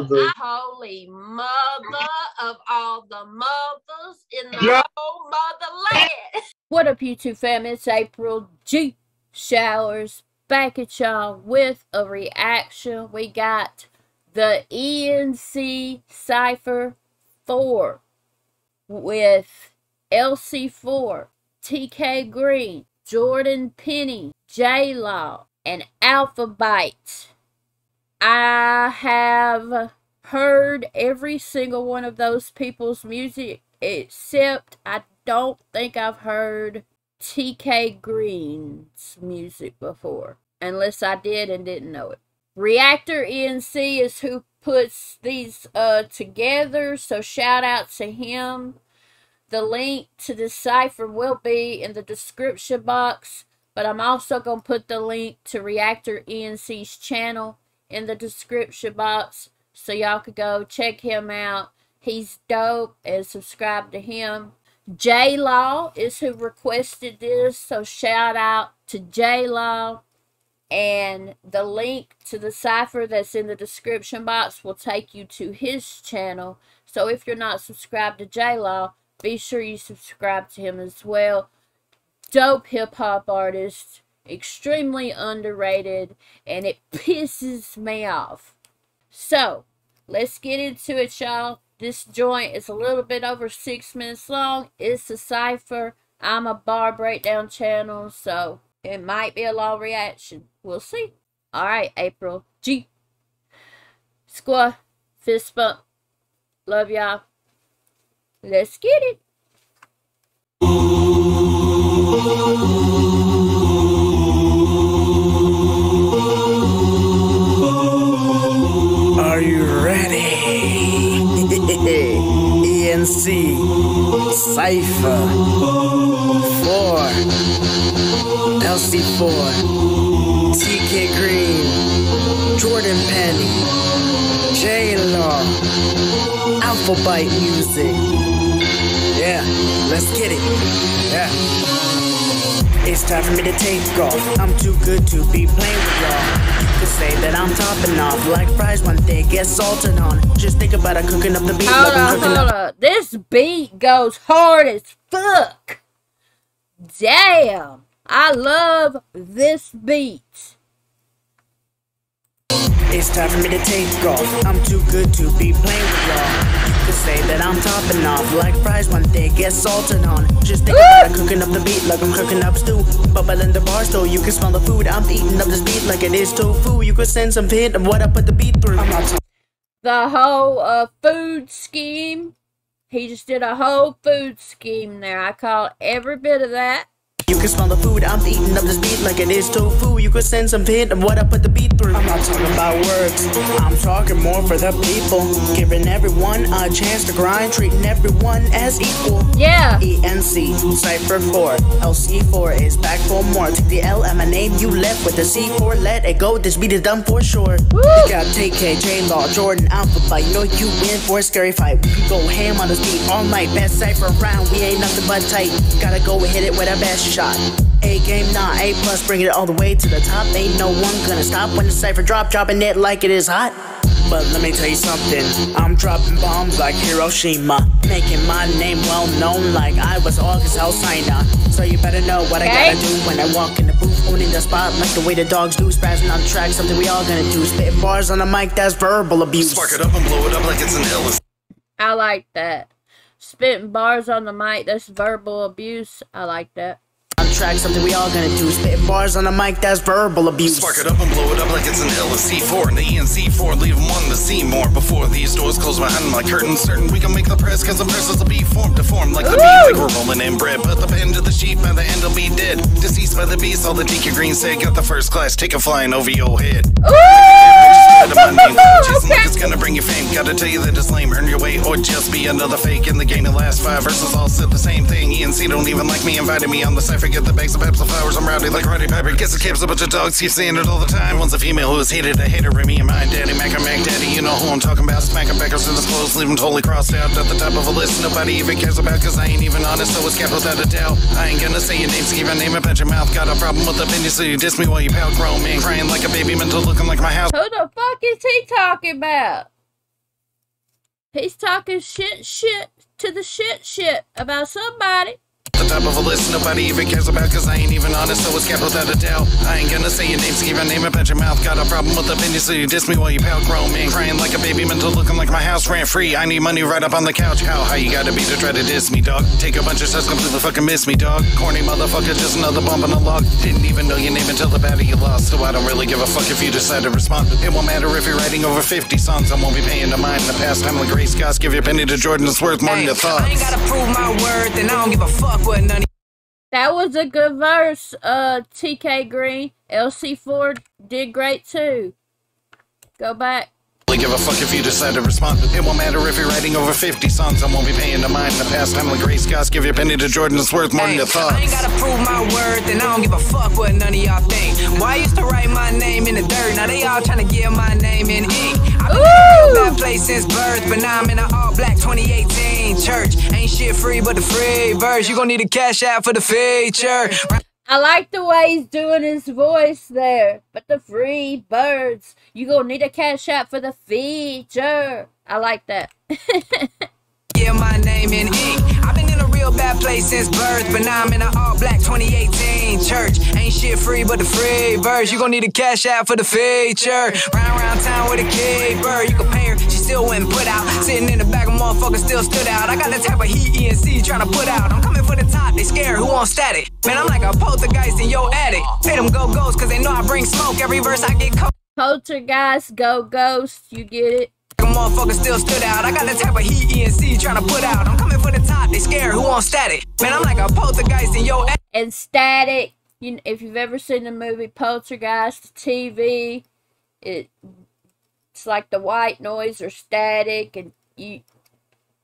mothers of the. Holy mother of all the mothers in the yeah. whole motherland. What up, YouTube fam? It's April G. Showers back at y'all with a reaction. We got the ENC Cypher 4 with LC4, TK Green, Jordan Penny, J Law, and Alphabyte. I have heard every single one of those people's music except I don't think I've heard TK Green's music before. Unless I did and didn't know it. Reactor ENC is who puts these uh, together, so shout out to him. The link to the cipher will be in the description box, but I'm also going to put the link to Reactor ENC's channel in the description box so y'all could go check him out. He's dope and subscribe to him. J Law is who requested this, so shout out to J Law. And the link to the cipher that's in the description box will take you to his channel. So if you're not subscribed to J Law, be sure you subscribe to him as well. Dope hip hop artist extremely underrated and it pisses me off. So, let's get into it, y'all. This joint is a little bit over six minutes long. It's a cipher. I'm a bar breakdown channel, so it might be a long reaction. We'll see. Alright, April G. Squad, fist bump. Love y'all. Let's get it. Cypher 4 LC4 TK Green Jordan Penny J Law Alpha Byte Music. Yeah, let's get it. Yeah It's time for me to take off I'm too good to be playing with y'all could say that I'm topping off like fries when they get salted on. Just think about it, cooking up the beat. Hold like on, hold up. This beat goes hard as fuck. Damn. I love this beat. It's time for me to take off. I'm too good to be playing with y'all. Could say that I'm topping off like fries when they get salted on. Just think about it, cooking up the beat like I'm cooking up stew. Bubbling the bar so you can smell the food. I'm eating up this beat like it is tofu. You could send some hint of what I put the beat through. The whole uh, food scheme. He just did a whole food scheme there. I call every bit of that. You can smell the food, I'm eating up this beat like it is tofu. You could send some hint of what I put the beat through. I'm not talking about words, I'm talking more for the people. Giving everyone a chance to grind, treating everyone as equal. Yeah. ENC, Cypher 4, LC4 is back for more. Take the L and my name, you left with the C4. Let it go, this beat is done for sure. Woo! You got TK, J Law, Jordan, Alphabyte. Know you win for a scary fight. We go ham on this beat all night. Best Cypher round, we ain't nothing but tight. Gotta go and hit it with our best shot. A game, not A plus, bring it all the way to the top. Ain't no one gonna stop when the cipher drop, dropping it like it is hot. But let me tell you something, I'm dropping bombs like Hiroshima, making my name well known like I was August Alsina. So you better know what okay. I gotta do when I walk in the booth, owning the spot like the way the dogs do, spazzing on the track, something we all gonna do, spitting bars on the mic, that's verbal abuse. Spark it up and blow it up like it's an illness. I like that. Spitting bars on the mic, that's verbal abuse. I like that track, something we all gonna do. Spit bars on the mic, that's verbal abuse. Spark it up and blow it up like it's an LSC4 and the ENC4. Leave them wanting to see more before these doors close behind them like curtains. Certain we can make the press, cause the presses will be formed to form like the beat, like we're rolling in bread. Put the pen to the sheep, by the end will be dead. Deceased by the beast, all the TK Green said, got the first class ticket flying over your head. Chasing like it's gonna bring you fame. Gotta tell you that it's lame. Earn your way or just be another fake. In the game, the last five verses all said the same thing. ENC don't even like me, invited me on the cipher get the bags of peps, the flowers. I'm rowdy like Roddy Piper. Gets the kips, a bunch of dogs keep saying it all the time. One's a female who is hated, a hater, Remy and my daddy, Mac and Mac Daddy. You know who I'm talking about. Smacking backers in his clothes, leave him totally crossed out at the top of a list. Nobody even cares about, cause I ain't even honest, so it's kept without a doubt. I ain't gonna say your name, keep your name up at your mouth. Got a problem with opinion, so you diss me while you pout grown man. Crying like a baby, mental looking like my house. Who the fuck is he talking about? He's talking shit shit to the shit shit about somebody. The top of a list nobody even cares about cause I ain't even honest, so it's kept without a doubt. I ain't gonna say your name, so keep your name at your mouth. Got a problem with opinion, so you diss me while you pout grown man. Crying like a baby, mental looking like my house rent free. I need money right up on the couch. How high you gotta be to try to diss me, dog? Take a bunch of shots, completely fucking miss me, dog. Corny motherfucker, just another bump on the log. Didn't even know your name until the battle you lost, so I don't really give a fuck if you decide to respond. It won't matter if you're writing over 50 songs, I won't be paying to mine. In the past time like Grace Scott, give your penny to Jordan, it's worth more than your thoughts. I ain't gotta prove my worth, and I don't give a fuck what none of That was a good verse, uh, TK Green. LC4 did great too. Go back. really give a fuck if you decide to respond. It won't matter if you're writing over 50 songs, I won't be paying to mine. The past time like Grace Scott, give your penny to Jordan, it's worth more than Hey, your thoughts. I ain't gotta prove my worth, and I don't give a fuck what none of y'all think. Why I used to write my name in the dirt, now they all tryna get my name in ink. I've been in a place since birth, but now I'm in an all black 2018 church. Shit free but the free verse. You gon' need a cash out for the feature. I like the way he's doing his voice there. But the free birds, you gonna need a cash out for the feature. I like that. Get my name in ink. Real bad place since birth, but now I'm in an all black 2018 church. Ain't shit free but the free verse. You gon' need a cash out for the feature. Round round town with a keeper. You can pay her, she still wouldn't put out. Sitting in the back, a motherfucker still stood out. I got the type of heat ENC tryna put out. I'm coming for the top, they scared, who want static? Man, I'm like a poltergeist in your attic. Pay them go goes, cause they know I bring smoke. Every verse I get cold. Poltergeist, go ghost, you get it? Motherfucker still stood out. I got the type of heat ENC tryna put out. I'm coming for the top, they scared, who want static? Man, I'm like a poltergeist in your attic. And static. You know, if you've ever seen the movie Poltergeist, TV, it it's like the white noise or static, and you.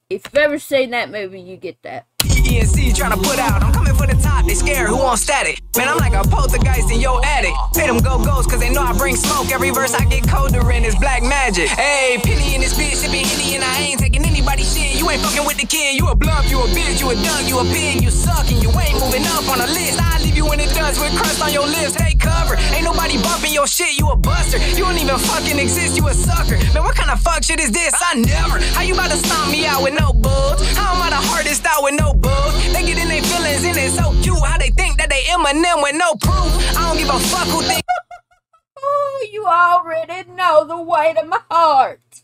If you've ever seen that movie, you get that. ENC to put out. I'm coming for the top, they scared, who want static? Man, I'm like a poltergeist in your attic. Pay them go goes, cause they know I bring smoke. Every verse I get colder in is black magic. Hey, penny in this bitch, sipping henny, and I ain't taking anybody's shit. You ain't fucking with the kid, you a bluff, you a bitch, you a dunk, you a pig, you suck, and you ain't moving up on the list. I leave you in the dust with crust on your lips. Hey, cover, ain't nobody bumping your shit, you a buster. You don't even fucking exist, you a sucker. Man, what kind of fuck shit is this? I never. How you about to stomp me out with no bulls? How am I the hardest out with no bulls? They get in their feelings and it's so cute how they think that they Eminem with no proof. I don't give a fuck who think you already know the weight of my heart.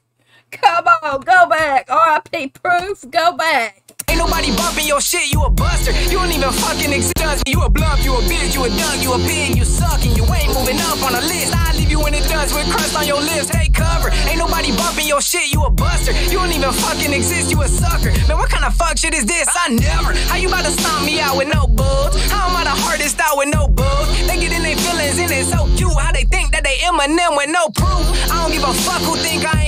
Come on, go back. R.I.P. Proof, go back. ain't nobody bumping your shit. You a buster. You don't even fucking exist. You a bluff. You a bitch. You a dunk. You a pig. You suck and you ain't moving up on the list. I leave you in the dust with crust on your lips. Hey, cover. Ain't nobody bumping your shit. You a buster. You don't even fucking exist. You a sucker. Man, what kind of fuck shit is this? I never. How you about to stomp me out with no bulls? How am I the hardest out with no bulls? They get in their feelings and it's so cute how they think that they Eminem with no proof. I don't give a fuck who think I ain't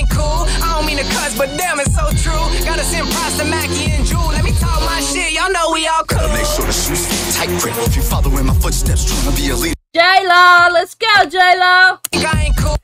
cool. I don't mean to cuss, but damn, it's so true. Gotta send props to Mackie and Drew. Let me talk my shit. Y'all know we all cool. Make sure the shoes fit tight grip. If you follow in my footsteps, trying to be a leader. J Law, let's go, J Law. Think I ain't cool.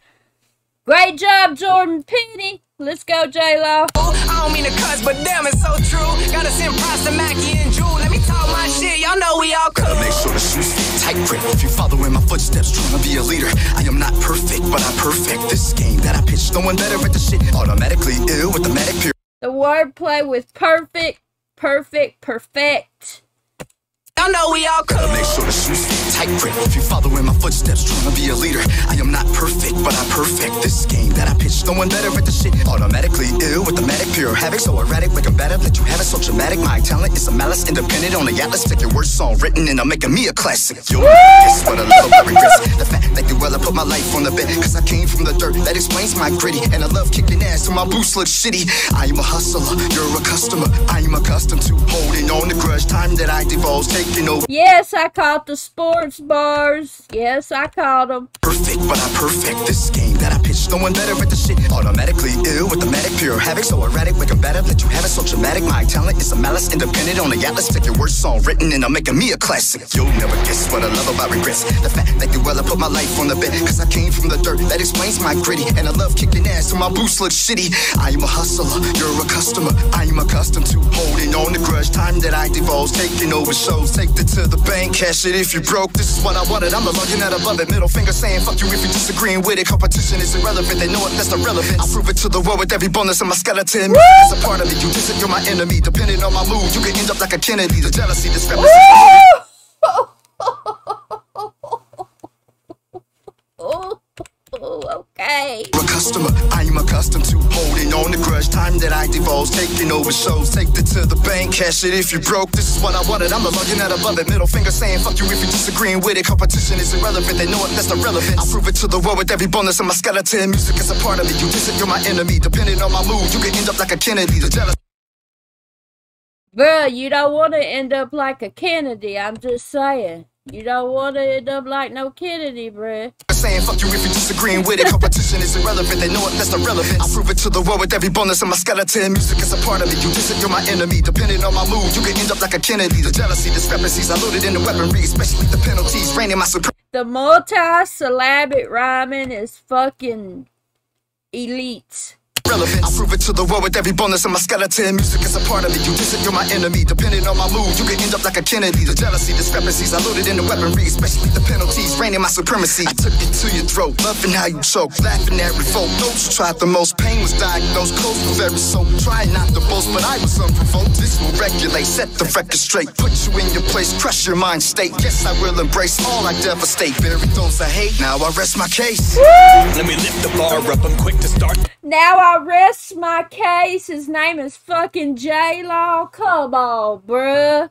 Great job, Jordan Penny. Let's go, J Law. I don't mean to cuss, but damn, it's so true. Gotta send props to Mackie and Drew. Let me talk my shit. Y'all know we all cool. Make sure the shoes fit tight grip. If you follow in my footsteps, trying to be a leader. I am not perfect, but I perfect this game that I pitch. No one better at the shit. Automatically ill with the medic. The wordplay with perfect, perfect, perfect. Y'all know we all cool. Make sure the shoes fit tight grip. If you follow in my footsteps, trying to be a leader. I am not perfect, but I'm perfect this game that I pitch. No one better at the shit. Automatically ill with the medic pure havoc. So erratic, make 'em better. Let you have it so dramatic. My talent is a malice, independent on the atlas. Take your worst song written and I'm making me a classic. Yo, this what I love, I regress. The fact that you well, I put my life on the bet. Cause I came from the dirt, that explains my gritty. And I love kicking ass so my boots look shitty. I am a hustler, you're a customer. I am accustomed to holding on the grudge. Time that I divulge, take. Yes, I caught the sports bars. Yes, I caught them. Perfect, but I'm perfect. This game that I pitch, no one better at the shit. Automatically ill with the medic, pure havoc. So erratic, make 'em better, let you have it so dramatic. My talent is a malice, independent on the atlas. Take your worst song written and I'm making me a classic. You'll never guess what I love about regrets. The fact that you well, I put my life on the bet. Cause I came from the dirt, that explains my gritty. And I love kicking ass so my boots look shitty. I am a hustler, you're a customer. I am accustomed to holding on the grudge. Time that I divulge, taking over shows. Take it to the bank, cash it if you broke. This is what I wanted, I'm the looking at above it. Middle finger saying fuck you if you're disagreeing with it. Competition is irrelevant, they know it, that's irrelevant. I prove it to the world with every bonus in my skeleton. It's a part of it, you it, you're my enemy. Depending on my mood, you can end up like a Kennedy. The jealousy, discrepancy. Okay. a customer. I am accustomed to holding on the grudge. Time that I divulge, taking over shows. Take it to the bank, cash it if you broke. This is what I wanted. I'm the looking at above it. Middle finger saying fuck you if you're disagreeing with it. Competition is irrelevant. They know it, that's irrelevant. I prove it to the world with every bonus in my skeleton. Music is a part of it. You diss it, you're my enemy. Depending on my mood, you can end up like a Kennedy. The jealous. Bruh, you don't want to end up like a Kennedy. I'm just saying. You don't want to end up like no Kennedy, bruh. Saying fuck you if you're disagreeing with it. Competition is irrelevant. They know it, that's irrelevant. I prove it to the world with every bonus in my skeleton. Music is a part of it. You diss it, you're my enemy. Depending on my mood, you can end up like a Kennedy. The jealousy, discrepancies, I loaded in the weaponry, especially the penalties, reigning my supremacy. The multi-syllabic rhyming is fucking elite. Relevant. I prove it to the world with every bonus in my skeleton. Music is a part of me. You it, you're my enemy. Depending on my mood, you can end up like a Kennedy. The jealousy, discrepancies, I loaded in the weaponry, especially the penalties, raining my supremacy. I took it to your throat, loving how you choke, laughing at revolt. Those tried the most pain was diagnosed, close to very soap. Try not to boast, but I was unprovoked. This will regulate, set the record straight, put you in your place, crush your mind state. Yes, I will embrace all I devastate. Bury those I hate. Now I rest my case. Let me lift the bar up, I'm quick to start. Now I rest my case. His name is fucking J Law. Come on, bruh.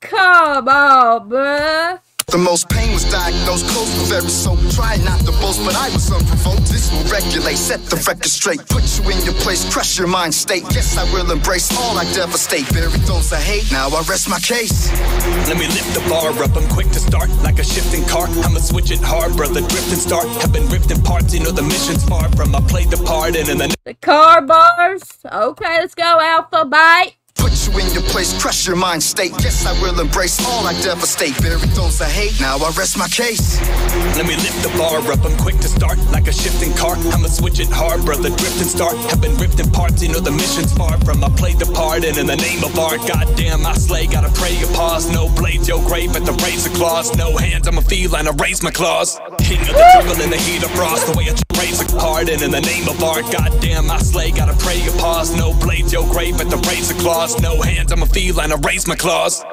Come on, bruh. The most pain was diagnosed, close to very soap. Try not to boast, but I was unprovoked. This will regulate, set the record straight, put you in your place, crush your mind state. Yes, I will embrace all I devastate. Bury those I hate. Now I rest my case. Let me lift the bar up, I'm quick to start. Like a shifting cart, I'ma switch it hard, brother. Drift and start. Have been ripped in parts, you know the mission's far from. I played the part, and in the The car bars. Okay, let's go Alphabyte. Put you in your place, crush your mind state. Yes, I will embrace all I devastate. Bury those I hate. Now I rest my case. Let me lift the bar up, I'm quick to start. Like a shifting cart, I'ma switch it hard, brother. Drift and start. Have been ripped in parts, you know the mission's far from. I played the part, and in the name of art, goddamn, I slay. Gotta pray your pause. No blades, yo, grave at the razor claws. No hands, I'm a feline, I raise my claws. King of the jungle in the heat of frost. The way I raise a and in the name of art, goddamn, I slay. Gotta pray your pause. No blades, yo, grave at the razor claws. No hands, I'm a feline, I raise my claws.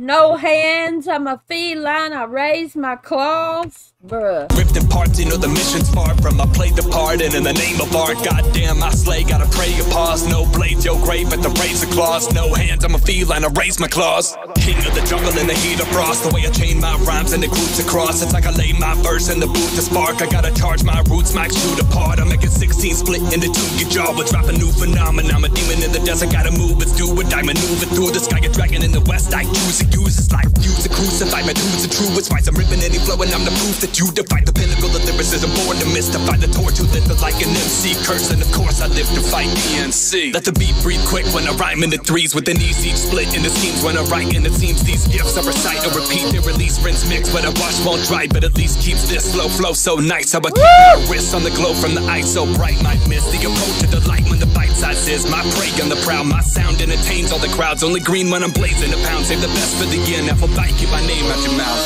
No hands. I'm a feline. I raise my claws. Bruh. Ripped in parts, you know the mission's far from. I played the part, and in the name of art, goddamn, I slay. Gotta pray your pause. No blades, yo, grave at the razor claws. No hands, I'm a feline, I raise my claws. King of the jungle in the heat of frost. The way I chain my rhymes and the groups across. It's like I lay my verse in the booth to spark. I gotta charge my roots, max shoot apart. I'm making 16 split into two. Your jaw will drop a new phenomenon. I'm a demon in the desert, gotta move. It's do or die, maneuver through the sky. A dragon in the west, I choose to use this life. Use to crucify my truths are true. It's wise. I'm ripping any flow, and I'm the proof that you defy the pinnacle of lyricism. Born to mystify the torch who lit the like an MC curse. And of course, I live to fight ENC. Let the beat breathe quick when I rhyme in the threes with an easy split in the schemes when I write. And it seems these gifts I recite or repeat. They release, rinse, mix, but I wash won't dry. But at least keeps this slow flow so nice. How I keep my wrists on the glow from the ice so bright. Might miss the approach to the light when the bite size is my prey on the prowl. My sound entertains all the crowds. Only green when I'm blazing a pound. Save the best for the end. Alphabyte, keep my name out your mouth.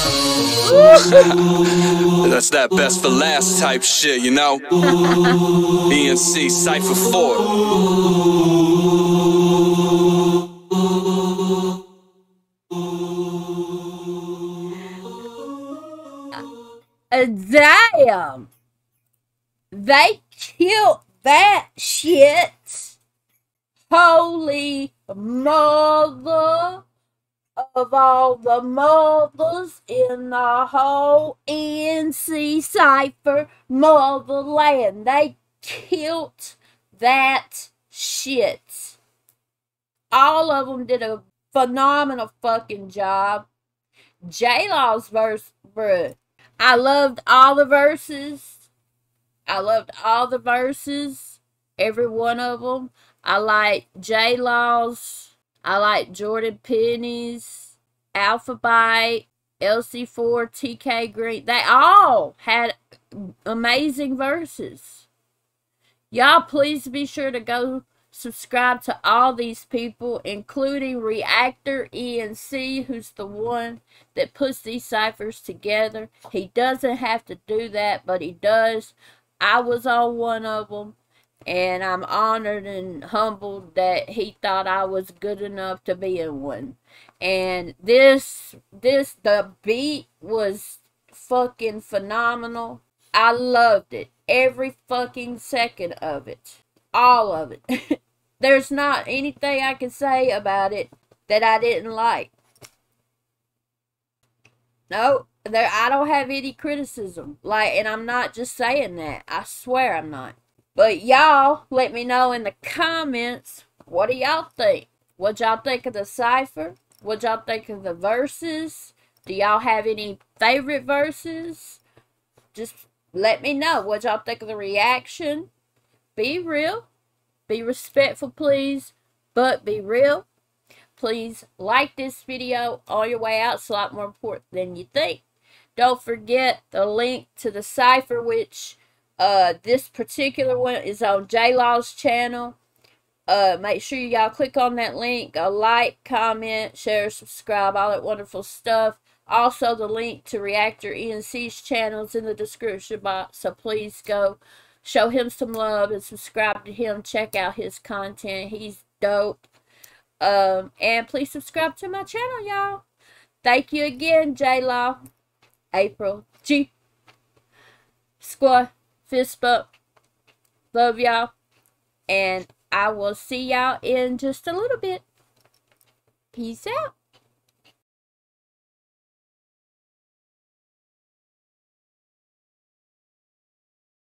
That's that best for last type shit, you know? ENC Cypher 4. Uh, damn. They killed that shit. Holy mother of all the mothers in the whole ENC Cypher motherland. They killed that shit. All of them did a phenomenal fucking job. J Law's verse, bruh. I loved all the verses. I loved all the verses, every one of them. I like J Law's. I like Jordan Penny's, Alphabyte, LC4, TK Green. They all had amazing verses. Y'all, please be sure to go subscribe to all these people, including Reactor ENC, who's the one that puts these ciphers together. He doesn't have to do that, but he does. I was on one of them, and I'm honored and humbled that he thought I was good enough to be in one. And this, this, the beat was fucking phenomenal. I loved it. Every fucking second of it. All of it. There's not anything I can say about it that I didn't like. No, there I don't have any criticism. Like and I'm not just saying that. I swear I'm not. But y'all let me know in the comments what do y'all think? What y'all think of the cipher? What y'all think of the verses? Do y'all have any favorite verses? Just let me know what y'all think of the reaction. Be real. Be respectful, please. But be real. Please like this video on your way out. It's a lot more important than you think. Don't forget the link to the cipher, which uh, this particular one is on J-Law's channel. Uh, make sure y'all click on that link. A like, comment, share, subscribe, all that wonderful stuff. Also, the link to Reactor ENC's channel is in the description box, so please go show him some love and subscribe to him. Check out his content. He's dope. Um, and please subscribe to my channel, y'all. Thank you again, J-Law, April, G, Squad, Fist Bump. Love y'all. And I will see y'all in just a little bit. Peace out.